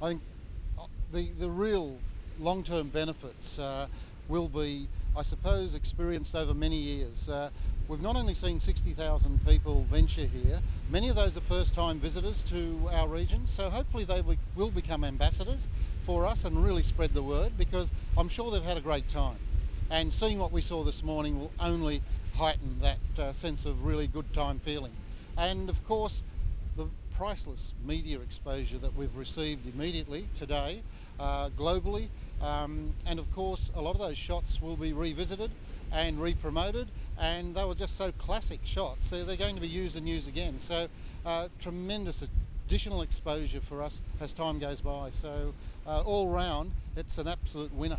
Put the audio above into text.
I think uh, the, the real long-term benefits uh, will be, I suppose, experienced over many years. Uh, we've not only seen 60,000 people venture here, many of those are first-time visitors to our region, so hopefully they will- will become ambassadors for us and really spread the word because I'm sure they've had a great time. And seeing what we saw this morning will only heighten that uh, sense of really good time feeling. And of course, the priceless media exposure that we've received immediately today, uh, globally, um, and of course, a lot of those shots will be revisited and re-promoted, and they were just so classic shots. So they're going to be used and used again. So uh, tremendous additional exposure for us as time goes by. So uh, all round, it's an absolute winner.